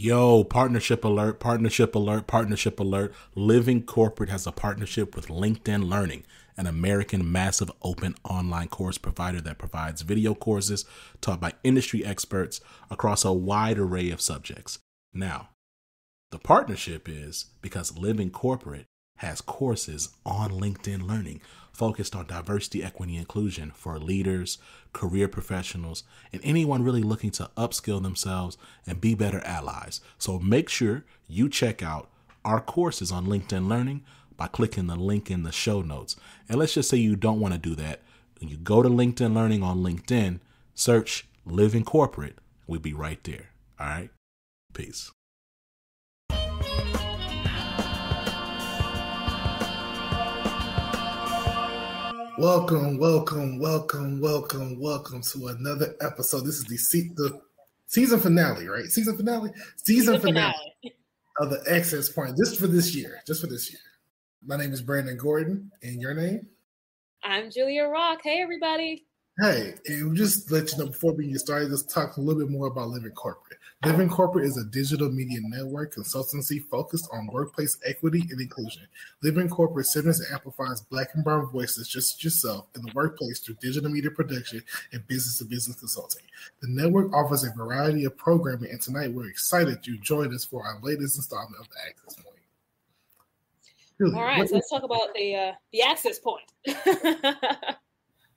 Yo, partnership alert, partnership alert, partnership alert. Living Corporate has a partnership with LinkedIn Learning, an American massive open online course provider that provides video courses taught by industry experts across a wide array of subjects. Now, the partnership is because Living Corporate has courses on LinkedIn Learning focused on diversity, equity, inclusion for leaders, career professionals, and anyone really looking to upskill themselves and be better allies. So make sure you check out our courses on LinkedIn Learning by clicking the link in the show notes. And let's just say you don't want to do that. You go to LinkedIn Learning on LinkedIn, search Living Corporate. We'll be right there. All right. Peace. Welcome, welcome, welcome, welcome, welcome to another episode. This is the, se- the season finale, right? Season finale, season, season finale, finale, of the Access Point. Just for this year, just for this year. My name is Brandon Gordon, and your name? I'm Julia Rock. Hey, everybody. Hey, and just let you know before we get started, let's talk a little bit more about Living Corporate. Living Corporate is a digital media network consultancy focused on workplace equity and inclusion. Living Corporate centers and amplifies Black and Brown voices, just as yourself, in the workplace through digital media production and business to business consulting. The network offers a variety of programming, and tonight we're excited you joined us for our latest installment of the Access Point. All right, so let's talk about the uh, the access point.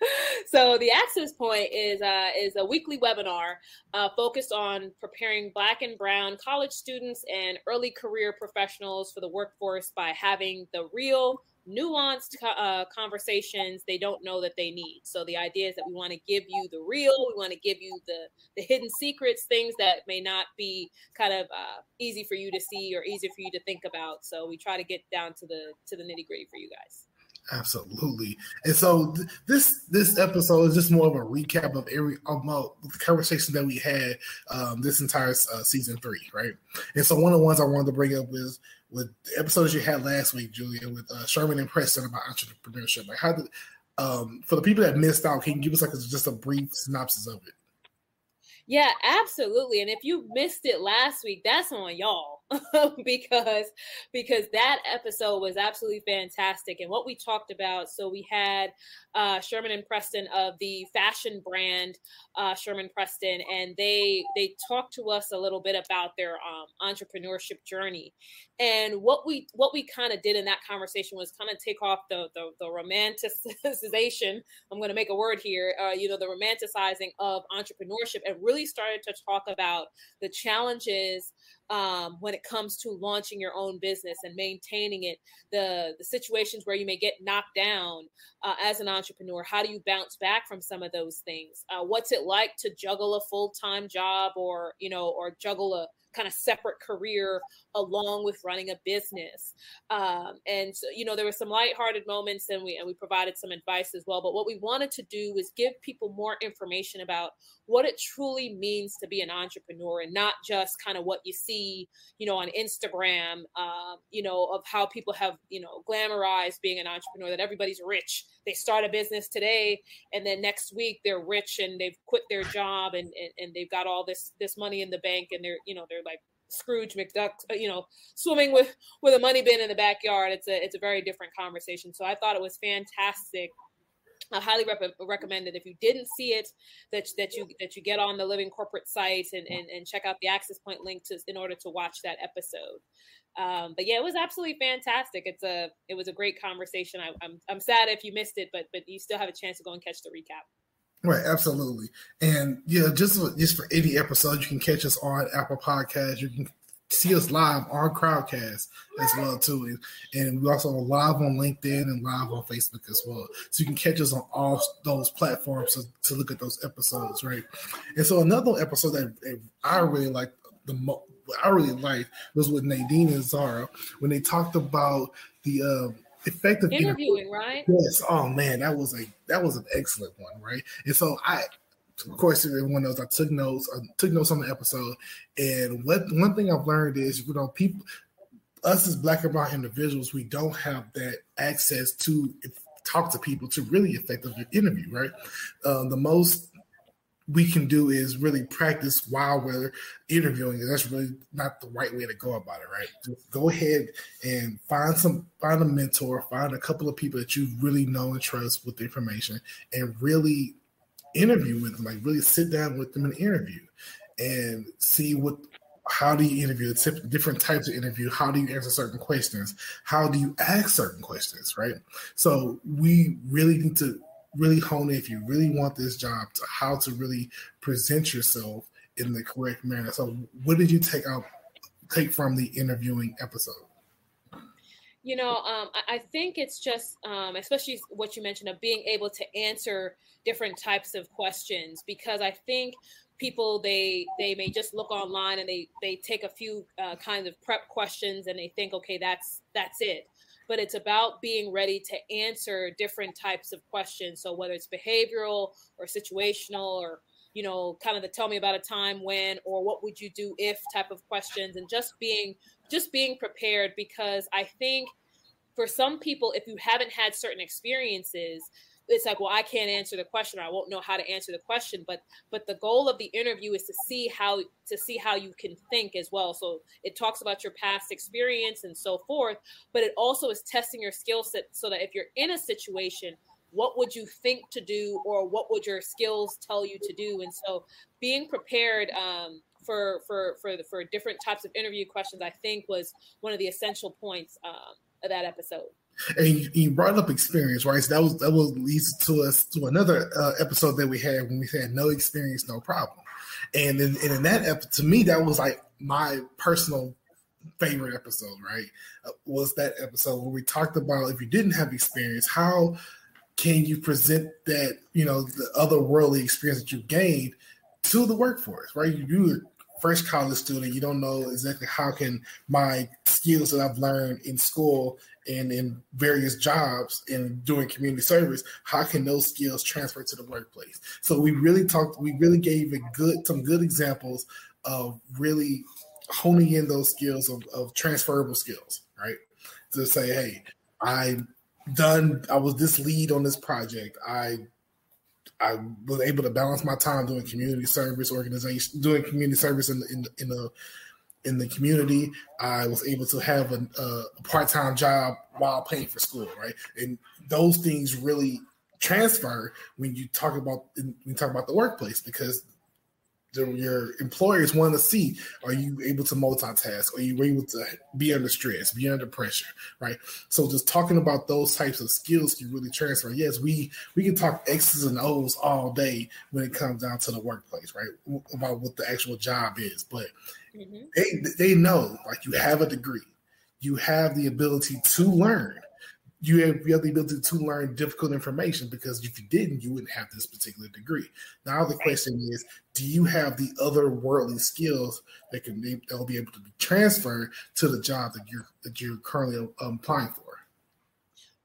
so the access point is uh, is a weekly webinar uh, focused on preparing black and brown college students and early career professionals for the workforce by having the real nuanced uh, conversations they don't know that they need. So the idea is that we want to give you the real we want to give you the the hidden secrets things that may not be kind of uh, easy for you to see or easy for you to think about. So we try to get down to the to the nitty gritty for you guys Absolutely. And so th- this this episode is just more of a recap of every uh, the conversation that we had um, this entire uh, season three, right? And so one of the ones I wanted to bring up was with the episodes you had last week, Julia, with uh, Sherman and Preston about entrepreneurship. Like, how did um, for the people that missed out, can you give us like a, just a brief synopsis of it? Yeah, absolutely. And if you missed it last week, that's on y'all because because that episode was absolutely fantastic. And what we talked about, so we had uh, Sherman and Preston of the fashion brand uh, Sherman Preston, and they they talked to us a little bit about their um, entrepreneurship journey. And what we what we kind of did in that conversation was kind of take off the the, the romanticization. I'm going to make a word here. Uh, you know, the romanticizing of entrepreneurship, and really started to talk about the challenges um, when it comes to launching your own business and maintaining it, the the situations where you may get knocked down uh, as an entrepreneur. How do you bounce back from some of those things? Uh, what's it like to juggle a full time job or you know or juggle a kind of separate career along with running a business. Um, and so, you know, there were some lighthearted moments and we and we provided some advice as well. But what we wanted to do was give people more information about what it truly means to be an entrepreneur and not just kind of what you see, you know, on Instagram, uh, you know, of how people have, you know, glamorized being an entrepreneur, that everybody's rich. They start a business today and then next week they're rich and they've quit their job and, and, and they've got all this this money in the bank and they're, you know, they're like Scrooge McDuck, uh, you know, swimming with with a money bin in the backyard. It's a it's a very different conversation. So I thought it was fantastic. I highly rep- recommend it if you didn't see it that that you that you get on the Living Corporate site and and, and check out the Access Point link to in order to watch that episode. Um, but yeah, it was absolutely fantastic. It's a it was a great conversation. I, I'm I'm sad if you missed it, but but you still have a chance to go and catch the recap. Right, absolutely, and yeah, just just for any episode, you can catch us on Apple Podcasts. You can see us live on Crowdcast as well too, and, we also live on LinkedIn and live on Facebook as well. So you can catch us on all those platforms to, to look at those episodes, right? And so another episode that I really like the most, I really liked was with Nadine and Zara when they talked about the. Uh, effective interviewing, right? Yes. Oh man, that was a that was an excellent one, right? And so I of course, everyone knows I took notes. I took notes on the episode, and what one thing I've learned is you know people, us as black and brown individuals, we don't have that access to talk to people to really effectively interview. Right, um, the most we can do is really practice while we're interviewing. And that's really not the right way to go about it, right? Just go ahead and find some, find a mentor, find a couple of people that you really know and trust with information, and really interview with them. Like really sit down with them and interview, and see what. How do you interview? Different types of interview. How do you answer certain questions? How do you ask certain questions? Right. So we really need to really hone in if you really want this job to how to really present yourself in the correct manner. So, what did you take out take from the interviewing episode? You know, um, I, think it's just, um, especially what you mentioned of being able to answer different types of questions, because I think people they they may just look online and they they take a few uh, kinds of prep questions and they think, okay, that's that's it but it's about being ready to answer different types of questions. So whether it's behavioral or situational or you know, kind of the tell me about a time when or what would you do if type of questions and just being just being prepared because I think for some people if you haven't had certain experiences it's like well i can't answer the question or i won't know how to answer the question but but the goal of the interview is to see how to see how you can think as well. So it talks about your past experience and so forth but it also is testing your skill set so that if you're in a situation what would you think to do or what would your skills tell you to do? And so being prepared um, for for for the, for different types of interview questions i think was one of the essential points um, of that episode and you, brought up experience, right? So that was that will leads to us to another uh, episode that we had when we said no experience, no problem. And then and in that episode, to me, that was like my personal favorite episode, right? Uh, was that episode where we talked about if you didn't have experience, how can you present that you know the otherworldly experience that you gained to the workforce, right? You, you fresh college student, you don't know exactly how can my skills that I've learned in school and in various jobs and doing community service, how can those skills transfer to the workplace? So we really talked, we really gave a good some good examples of really honing in those skills of, of transferable skills, right? To say, hey, I done, I was this lead on this project. I I was able to balance my time doing community service organization, doing community service in in, in the in the community. I was able to have a, a part time job while paying for school, right? And those things really transfer when you talk about when you talk about the workplace because your employers want to see are you able to multitask? Are you able to be under stress be under pressure right? So just talking about those types of skills can really transfer. Yes we we can talk x's and o's all day when it comes down to the workplace right? About what the actual job is but mm-hmm. they they know like you have a degree. You have the ability to learn you have, you have the ability to learn difficult information because if you didn't, you wouldn't have this particular degree. Now the question is, do you have the other worldly skills that can be, that will be able to be transferred to the job that you're that you're currently um, applying for?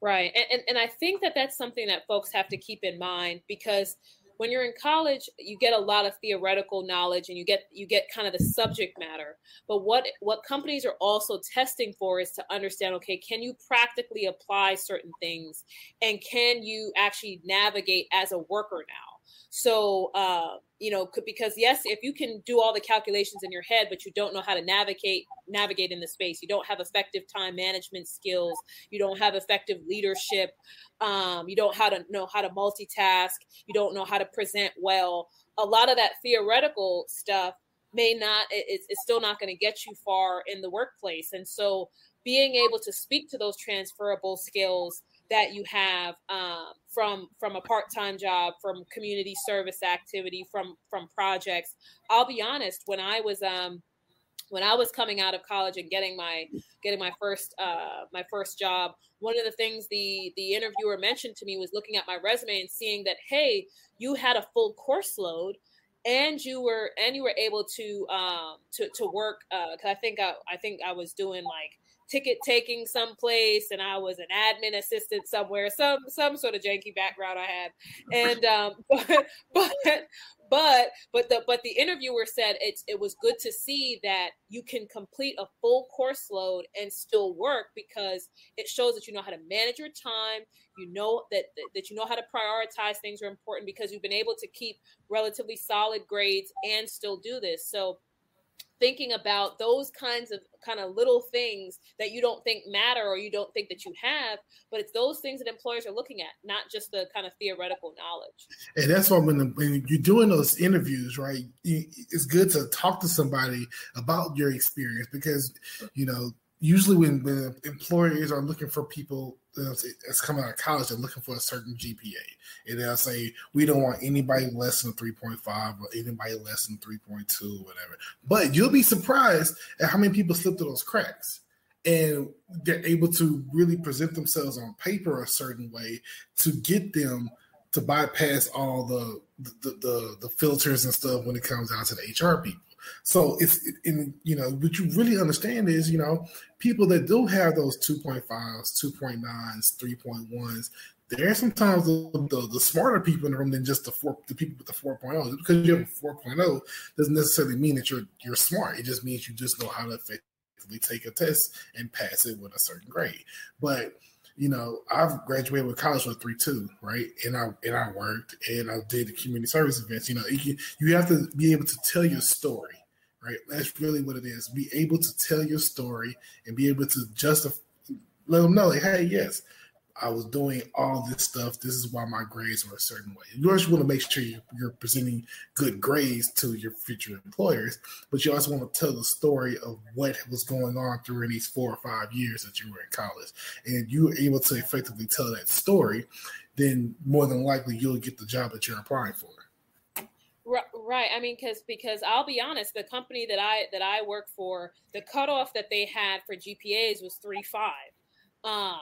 Right, and, and and I think that that's something that folks have to keep in mind because when you're in college you get a lot of theoretical knowledge and you get you get kind of the subject matter. But what what companies are also testing for is to understand okay can you practically apply certain things? And can you actually navigate as a worker now so, uh, you know, because yes, if you can do all the calculations in your head, but you don't know how to navigate navigate in the space, you don't have effective time management skills, you don't have effective leadership, um, you don't how to know how to multitask, you don't know how to present well. A lot of that theoretical stuff may not it's, it's still not going to get you far in the workplace, and so being able to speak to those transferable skills that you have um, from from a part-time job from community service activity from from projects. I'll be honest when i was um when i was coming out of college and getting my getting my first uh my first job one of the things the the interviewer mentioned to me was looking at my resume and seeing that hey you had a full course load and you were and you were able to um to to work uh cuz i think I, I think i was doing like ticket taking someplace and I was an admin assistant somewhere, some some sort of janky background I had. And um, but but but but the but the interviewer said it's it was good to see that you can complete a full course load and still work because it shows that you know how to manage your time you know that that you know how to prioritize things are important because you've been able to keep relatively solid grades and still do this so thinking about those kinds of kind of little things that you don't think matter or you don't think that you have but it's those things that employers are looking at not just the kind of theoretical knowledge. And that's why when, when you're doing those interviews right it's good to talk to somebody about your experience because you know usually when, when employers are looking for people that's coming out of college, they're looking for a certain GPA. And they'll say, we don't want anybody less than 3.5 or anybody less than 3.2 whatever. But you'll be surprised at how many people slip through those cracks. And they're able to really present themselves on paper a certain way to get them to bypass all the the, the, the filters and stuff when it comes down to the HR people. So it's in you know what you really understand is you know people that do have those 2.5s, 2.9s, 3.1s. There are sometimes the, the, the, smarter people in the room than just the four the people with the 4.0. Because you have a 4.0 doesn't necessarily mean that you're you're smart. It just means you just know how to effectively take a test and pass it with a certain grade. But you know, I've graduated with college with three two, right? And I and I worked and I did the community service events. You know, you, you have to be able to tell your story, right? That's really what it is. Be able to tell your story and be able to justify, let them know, like, hey, yes, I was doing all this stuff. This is why my grades are a certain way. You just want to make sure you're presenting good grades to your future employers, but you also want to tell the story of what was going on through these four or five years that you were in college. And you were able to effectively tell that story, then more than likely you'll get the job that you're applying for. Right. I mean, because because I'll be honest, the company that I that I work for, the cutoff that they had for GPAs was three five. Um,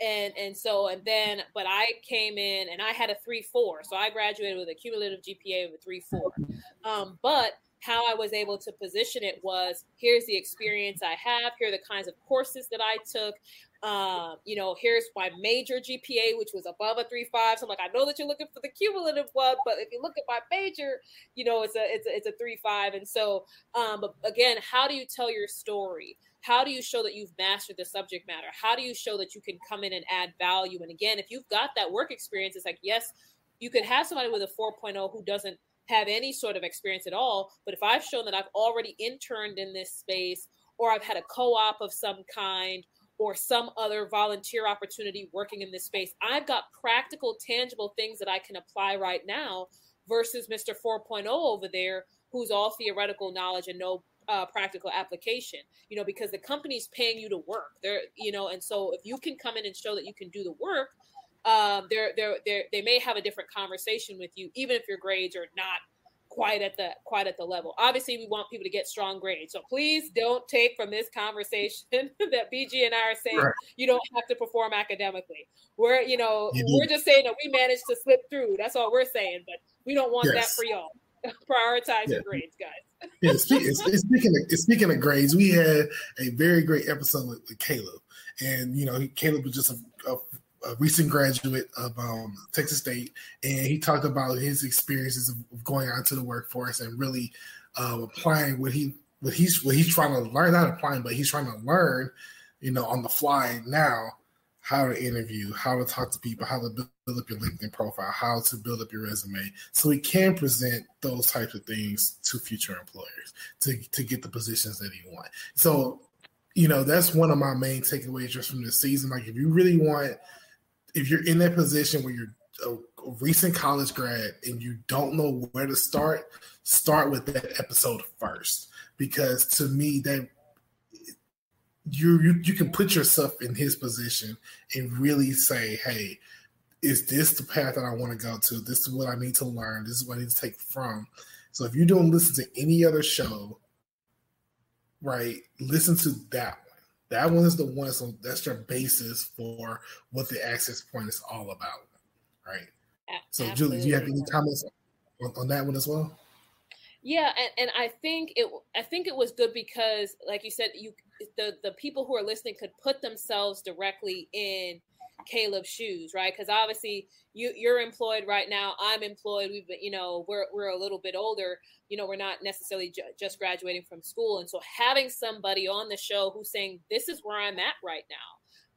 and and so and then but i came in and i had a 3-4 so i graduated with a cumulative gpa of a 3-4 um, but how i was able to position it was here's the experience i have here are the kinds of courses that i took um, you know here's my major gpa which was above a 3-5 so i'm like i know that you're looking for the cumulative one but if you look at my major you know it's a it's a, it's a 3-5 and so um, but again how do you tell your story? How do you show that you've mastered the subject matter? How do you show that you can come in and add value? And again if you've got that work experience it's like yes you could have somebody with a 4.0 who doesn't have any sort of experience at all. But if i've shown that i've already interned in this space or i've had a co-op of some kind or some other volunteer opportunity working in this space. I've got practical tangible things that i can apply right now versus mr 4.0 over there who's all theoretical knowledge and no uh, practical application you know because the company's paying you to work. They're you know and so if you can come in and show that you can do the work um, they're, they're, they're, they may have a different conversation with you even if your grades are not quite at the quite at the level. Obviously we want people to get strong grades. So please don't take from this conversation that bg and i are saying right. you don't have to perform academically. We're you know you we're just saying that we managed to slip through. That's all we're saying but we don't want yes. that for y'all. Prioritize yeah. your grades guys. Yeah, speaking, of, speaking of grades, we had a very great episode with, with Caleb, and you know, Caleb was just a, a, a recent graduate of um, Texas State, and he talked about his experiences of going out to the workforce and really uh, applying what he what he's what he's trying to learn, not applying, but he's trying to learn, you know, on the fly now how to interview, how to talk to people, how to build up your LinkedIn profile, how to build up your resume, so we can present those types of things to future employers to, to get the positions that he want. So, you know, that's one of my main takeaways just from this season. Like, if you really want, if you're in that position where you're a, recent college grad and you don't know where to start, start with that episode first. Because to me, that you, you you can put yourself in his position and really say, "Hey, is this the path that I want to go to? This is what I need to learn. This is what I need to take from." So if you don't listen to any other show, right, listen to that. That one is the one. So that's your basis for what the access point is all about, right? So, Absolutely. Julie, do you have any comments on, on that one as well? Yeah, and, and I think it I think it was good because like you said, you the the people who are listening could put themselves directly in Caleb's shoes, right? Because obviously you you're employed right now. I'm employed. We've been, you know, we're we're a little bit older. You know, we're not necessarily ju- just graduating from school, and so having somebody on the show who's saying, "This is where I'm at right now."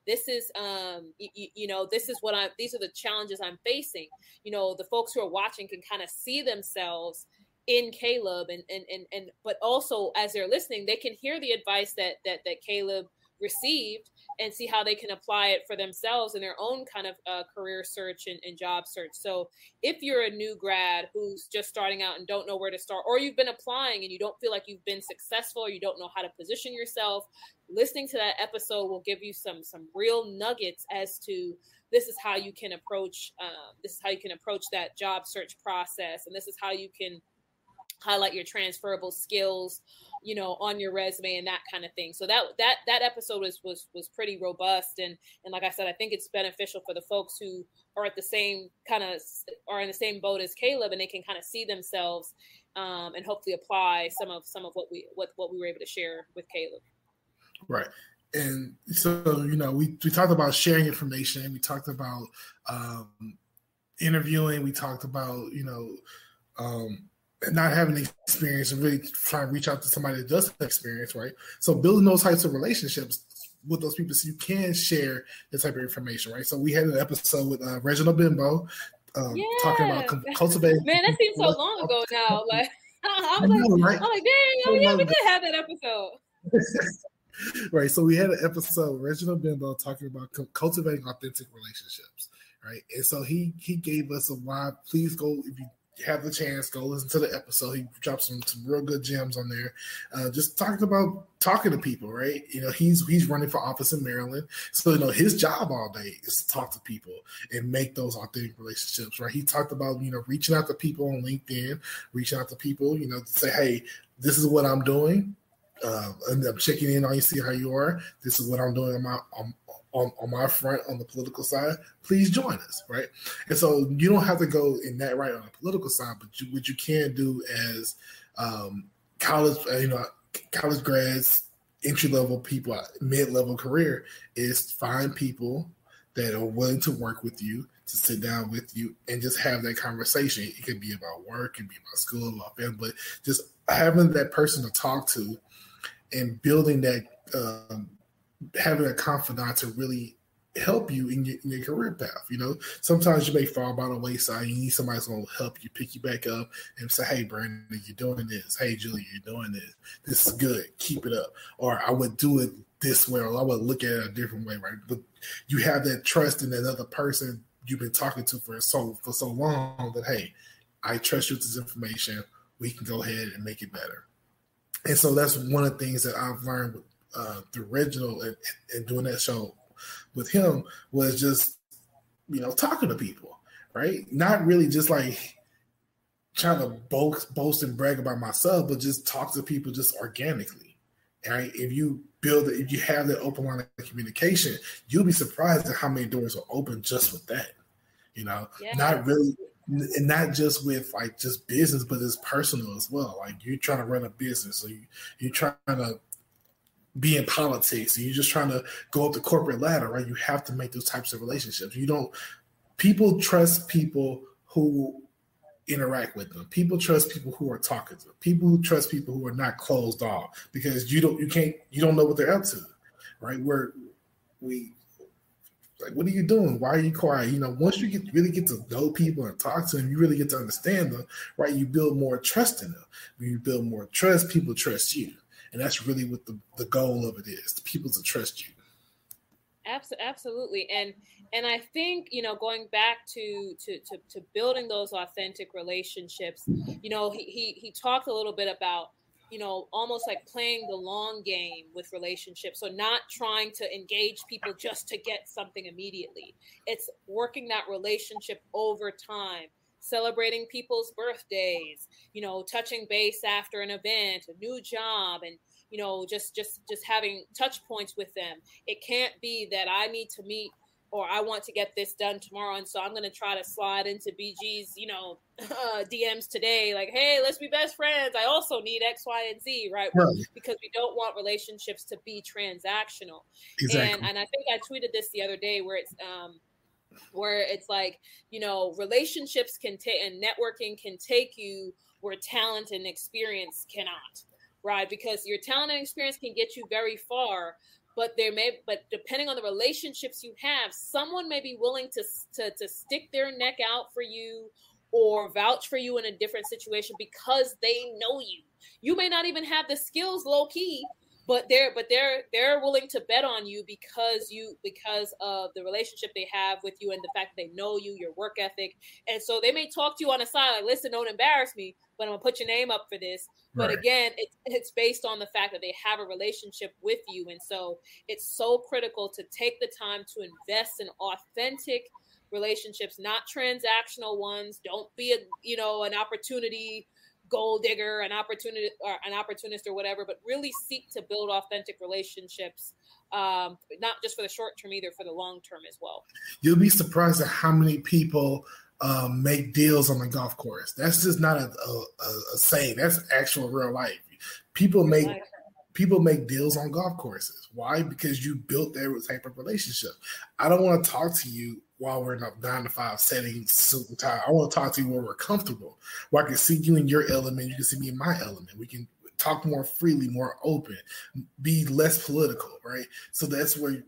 This is, um, you, you know, this is what I'm. These are the challenges I'm facing. You know, the folks who are watching can kind of see themselves in Caleb and and and and but also as they're listening, they can hear the advice that that that Caleb received and see how they can apply it for themselves in their own kind of uh, career search and, and, job search. So if you're a new grad who's just starting out and don't know where to start, or you've been applying and you don't feel like you've been successful, or you don't know how to position yourself, listening to that episode will give you some some real nuggets as to this is how you can approach um, this is how you can approach that job search process, and this is how you can highlight your transferable skills you know on your resume and that kind of thing. So that that that episode was was was pretty robust and and like i said i think it's beneficial for the folks who are at the same kind of are in the same boat as caleb and they can kind of see themselves um, and hopefully apply some of some of what we what what we were able to share with caleb. Right. And so you know we we talked about sharing information. We talked about um interviewing. We talked about you know um not having experience and really trying to reach out to somebody that does have experience, right? So building those types of relationships with those people so you can share this type of information, right? So we had an episode with uh, Reginald Bimbo um, yeah. talking about cultivating. Man, that seems so long ago now. Like I'm like, know, right? I'm like, dang, oh yeah, we did have that episode. right. So we had an episode Reginald Bimbo talking about cultivating authentic relationships, right? And so he he gave us a why. Please go if you have the chance, go listen to the episode. He dropped some some real good gems on there. Uh, just talking about talking to people, right? You know, he's he's running for office in Maryland, so you know his job all day is to talk to people and make those authentic relationships, right? He talked about you know reaching out to people on LinkedIn, reaching out to people, you know, to say, hey, this is what I'm doing. Uh, and I'm checking in on you, see how you are. This is what I'm doing on my on, on my front on the political side, please join us, right? And so you don't have to go in that right on the political side, but you, what you can do as um, college, uh, you know, college grads, entry level people, mid level career is find people that are willing to work with you, to sit down with you, and just have that conversation. It could be about work, it could be about school, about family, but just having that person to talk to and building that um, having a confidant to really help you in your, in your, career path. You know, sometimes you may fall by the wayside. You need somebody that's going to help you pick you back up and say, "Hey, Brandon, you're doing this. Hey, Julie, you're doing this. This is good. Keep it up." Or I would do it this way, or I would look at it a different way, right? But you have that trust in that other person you've been talking to for so for so long that hey, I trust you with this information. We can go ahead and make it better. And so that's one of the things that I've learned uh, the original and, and doing that show with him was just you know talking to people, right? Not really just like trying to boast, boast and brag about myself, but just talk to people just organically. Right? If you build it, if you have that open line of communication, you'll be surprised at how many doors are open just with that. You know, yeah. not really and not just with like just business, but it's personal as well. Like you're trying to run a business, so you, you're trying to be in politics and you're just trying to go up the corporate ladder, right? You have to make those types of relationships. You don't people trust people who interact with them. People trust people who are talking to them. People who trust people who are not closed off because you don't you can't you don't know what they're up to. Right? Where we like what are you doing? Why are you quiet? You know, once you get really get to know people and talk to them, you really get to understand them, right? You build more trust in them. When you build more trust, people trust you and that's really what the, the goal of it is: the people to trust you. Absolutely, and and I think you know going back to to to, to building those authentic relationships. You know, he, he he talked a little bit about you know, almost like playing the long game with relationships. So, not trying to engage people just to get something immediately. It's working that relationship over time celebrating people's birthdays, you know, touching base after an event, a new job, and you know, just just just having touch points with them. It can't be that I need to meet or I want to get this done tomorrow, and so I'm going to try to slide into BG's, you know, uh, DMs today, like, hey, let's be best friends. I also need X, Y, and Z, right? right. Because we don't want relationships to be transactional. Exactly. And and I think I tweeted this the other day where it's um where it's like you know relationships can take and networking can take you where talent and experience cannot right? Because your talent and experience can get you very far but there may but depending on the relationships you have someone may be willing to to, to stick their neck out for you or vouch for you in a different situation because they know you. You may not even have the skills low key but they're but they're they're willing to bet on you because you because of the relationship they have with you and the fact that they know you your work ethic. And so they may talk to you on the side like listen don't embarrass me but i'm gonna put your name up for this. But right. again it, it's based on the fact that they have a relationship with you. And so it's so critical to take the time to invest in authentic relationships not transactional ones. Don't be a you know an opportunity gold digger, an opportunity or an opportunist or whatever, but really seek to build authentic relationships, um, not just for the short term either, for the long term as well. You'll be surprised at how many people um, make deals on the golf course. That's just not a, a, a saying. That's actual real life. People make people make deals on golf courses. Why? Because you built that type of relationship. I don't want to talk to you while we're in a nine to five setting, suit and tie. I want to talk to you where we're comfortable, where I can see you in your element, you can see me in my element. We can talk more freely, more open, be less political, right? So that's where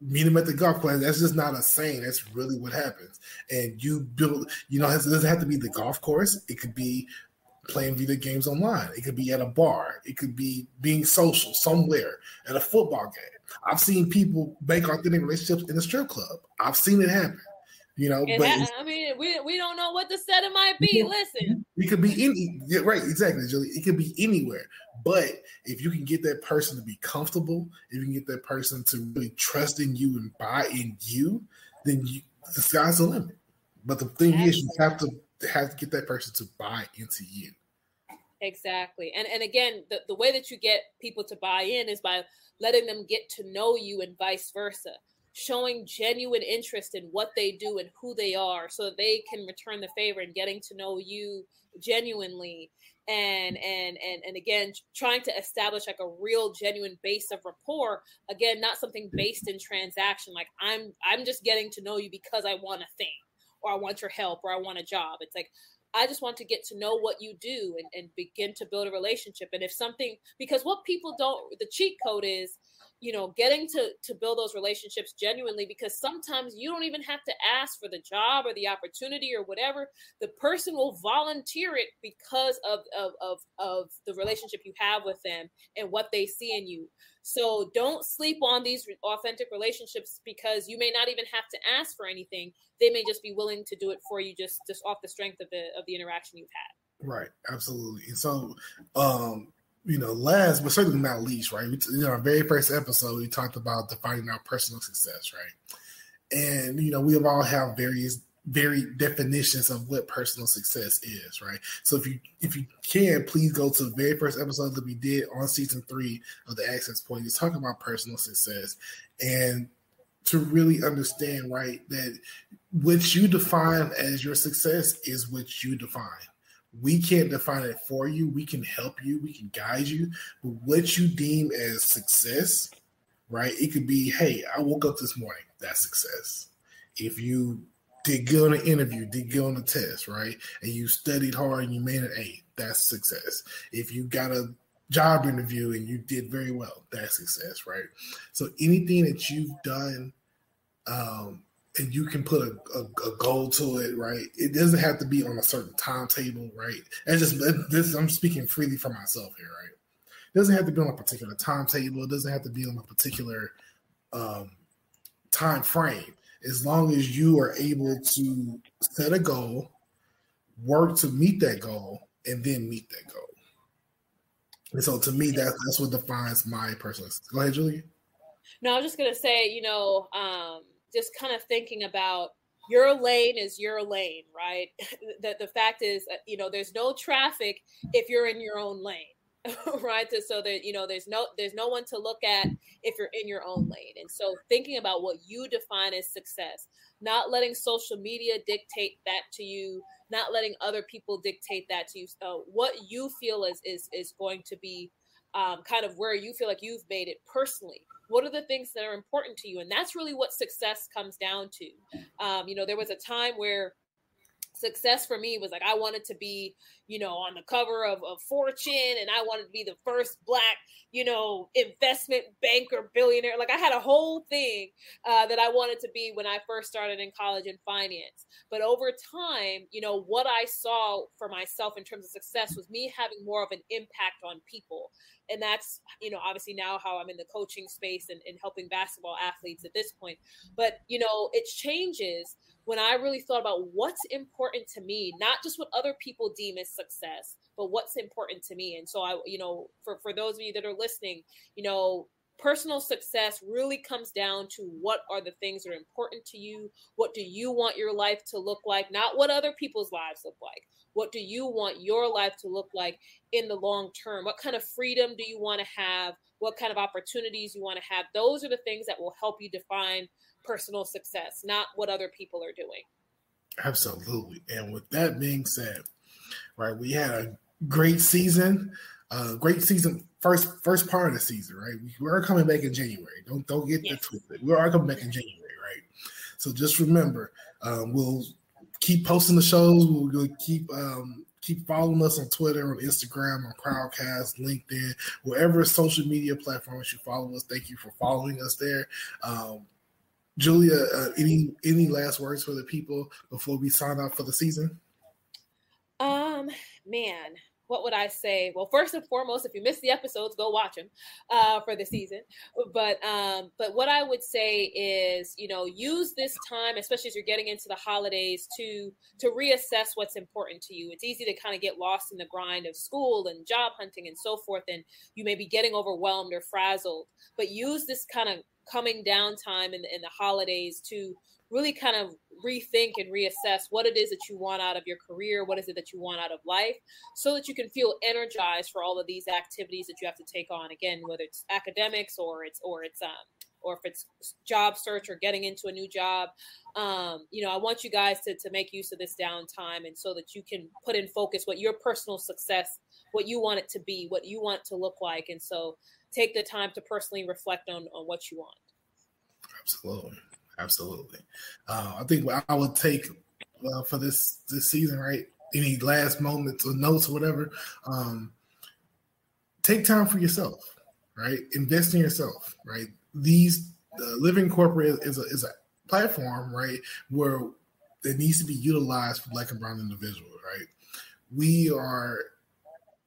meet them at the golf course. That's just not a saying. That's really what happens. And you build, you know, it doesn't have to be the golf course. It could be playing video games online. It could be at a bar. It could be being social somewhere at a football game. I've seen people make authentic relationships in a strip club. I've seen it happen. You know, and but that, I mean, we, we don't know what the setting might be. Listen, it could be any yeah, right, exactly, Julie. It could be anywhere. But if you can get that person to be comfortable, if you can get that person to really trust in you and buy in you, then you, the sky's the limit. But the thing Absolutely. is, you have to have to get that person to buy into you. Exactly. And and again, the, the way that you get people to buy in is by letting them get to know you and vice versa, showing genuine interest in what they do and who they are so they can return the favor and getting to know you genuinely and and and and again trying to establish like a real genuine base of rapport again not something based in transaction like i'm i'm just getting to know you because i want a thing or i want your help or i want a job it's like I just want to get to know what you do and, and begin to build a relationship. And if something, because what people don't, the cheat code is, you know, getting to to build those relationships genuinely. Because sometimes you don't even have to ask for the job or the opportunity or whatever. The person will volunteer it because of of of, of the relationship you have with them and what they see in you. So don't sleep on these authentic relationships because you may not even have to ask for anything. They may just be willing to do it for you just just off the strength of the of the interaction you've had. Right, absolutely. And so um you know, last but certainly not least, right? We, in our very first episode, we talked about defining our personal success, right? And you know, we have all have various very definitions of what personal success is, right? So if you if you can, please go to the very first episode that we did on season three of the Access Point. It's talking about personal success and to really understand, right, that what you define as your success is what you define. We can't define it for you. We can help you, we can guide you, but what you deem as success, right? It could be, hey, I woke up this morning, that's success. If you did good on an interview, did good on a test, right? And you studied hard and you made an A, that's success. If you got a job interview and you did very well, that's success, right? So anything that you've done, um, and you can put a, a, a, goal to it, right? It doesn't have to be on a certain timetable, right? And just this, I'm speaking freely for myself here, right? It doesn't have to be on a particular timetable. It doesn't have to be on a particular um, time frame as long as you are able to set a goal, work to meet that goal, and then meet that goal. And so to me, that, that's what defines my personal. Go ahead, Julia. No, I was just gonna say, you know, um, just kind of thinking about your lane is your lane, right? the the fact is, uh, you know, there's no traffic if you're in your own lane. right? So that you know, there's no there's no one to look at if you're in your own lane. And so thinking about what you define as success, not letting social media dictate that to you, not letting other people dictate that to you. So what you feel is is is going to be um, kind of where you feel like you've made it personally. What are the things that are important to you? And that's really what success comes down to. Um, you know, there was a time where success for me was like I wanted to be, you know, on the cover of, of Fortune and I wanted to be the first black, you know, investment banker billionaire. Like I had a whole thing uh, that I wanted to be when I first started in college in finance. But over time, you know, what I saw for myself in terms of success was me having more of an impact on people. And that's, you know, obviously now how I'm in the coaching space and, and helping basketball athletes at this point. But, you know, it changes when I really thought about what's important to me, not just what other people deem as success, but what's important to me. And so I, you know, for for those of you that are listening, you know, personal success really comes down to what are the things that are important to you. What do you want your life to look like? Not what other people's lives look like. What do you want your life to look like in the long term? What kind of freedom do you want to have? What kind of opportunities you want to have? Those are the things that will help you define personal success, not what other people are doing. Absolutely. And with that being said, right, we had a great season, uh, great season first first part of the season, right? We are coming back in January. Don't don't get yes. the twisted. We are coming back in January, right? So just remember, um, we'll keep posting the shows. We'll, we'll keep um, keep following us on Twitter, on Instagram, on Crowdcast, LinkedIn, wherever social media platforms you follow us. Thank you for following us there. Um, Julia, uh, any any last words for the people before we sign off for the season? Um, man, what would I say? Well, first and foremost, if you missed the episodes, go watch them uh, for the season. But um, but what I would say is, you know, use this time, especially as you're getting into the holidays, to to reassess what's important to you. It's easy to kind of get lost in the grind of school and job hunting and so forth, and you may be getting overwhelmed or frazzled. But use this kind of coming down time in the, in the holidays to really kind of rethink and reassess what it is that you want out of your career, what is it that you want out of life, so that you can feel energized for all of these activities that you have to take on. Again, whether it's academics or it's or it's um or if it's job search or getting into a new job. Um, you know, I want you guys to to make use of this downtime and so that you can put in focus what your personal success, what you want it to be, what you want to look like, and so take the time to personally reflect on, on what you want. Absolutely. Absolutely. Uh, I think I would take uh, for this this season, right? Any last moments or notes or whatever, um, take time for yourself, right? Invest in yourself, right? These uh, living corporate is a, is a platform, right, where it needs to be utilized for black and brown individuals, right? We are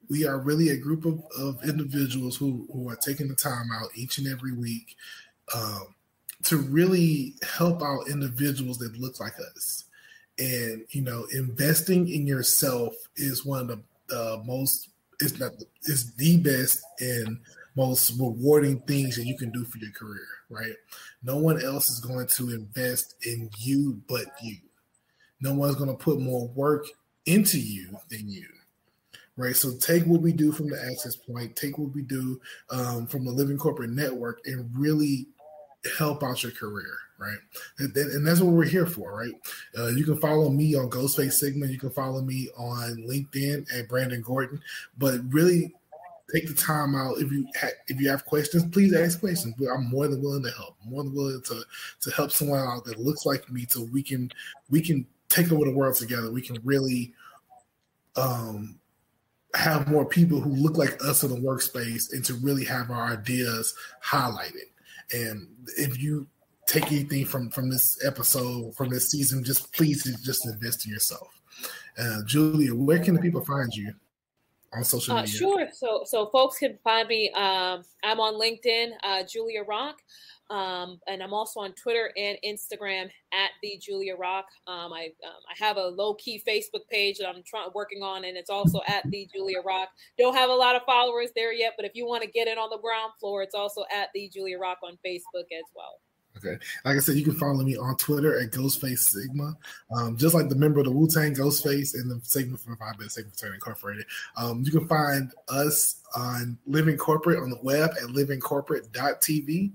we are really a group of, of individuals who, who are taking the time out each and every week um, to really help out individuals that look like us. And, you know, investing in yourself is one of the uh, most, it's not, it's the best and most rewarding things that you can do for your career, right? No one else is going to invest in you but you. No one's going to put more work into you than you right? So take what we do from the access point, take what we do um, from the Living Corporate Network, and really help out your career, right? And, and that's what we're here for, right? Uh, you can follow me on Ghostface Sigma. You can follow me on LinkedIn at Brandon Gordon. But really, take the time out. If you ha- if you have questions, please ask questions. I'm more than willing to help. More than willing to to help someone out that looks like me, so we can we can take over the world together. We can really um have more people who look like us in the workspace and to really have our ideas highlighted. And if you take anything from from this episode from this season, just please just invest in yourself. Uh, Julia, where can the people find you on social uh, media? Uh, sure. So so folks can find me. Um, I'm on LinkedIn, uh, Julia Rock. Um, and I'm also on Twitter and Instagram at the Julia Rock. Um, I um, I have a low key Facebook page that I'm trying working on, and it's also at the Julia Rock. Don't have a lot of followers there yet, but if you want to get in on the ground floor, it's also at the Julia Rock on Facebook as well. Okay. Like I said, you can follow me on Twitter at Ghostface Sigma. Um, just like the member of the Wu Tang Ghostface and the Sigma for Phi Beta Sigma Fraternity Incorporated. Um, you can find us on Living Corporate on the web at livingcorporate.tv.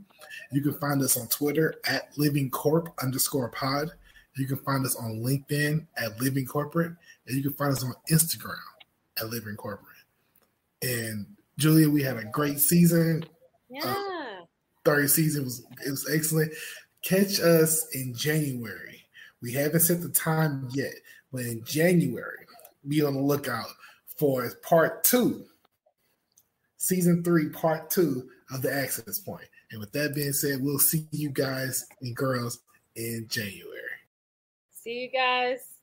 You can find us on Twitter at livingcorp underscore pod. You can find us on LinkedIn at Living Corporate. And you can find us on Instagram at Living Corporate. And Julia, we had a great season. Yeah. Uh, third season was it was excellent. Catch us in January. We haven't set the time yet, but in January, be on the lookout for part two, season three, part two of the Access Point. And with that being said, we'll see you guys and girls in January. See you guys.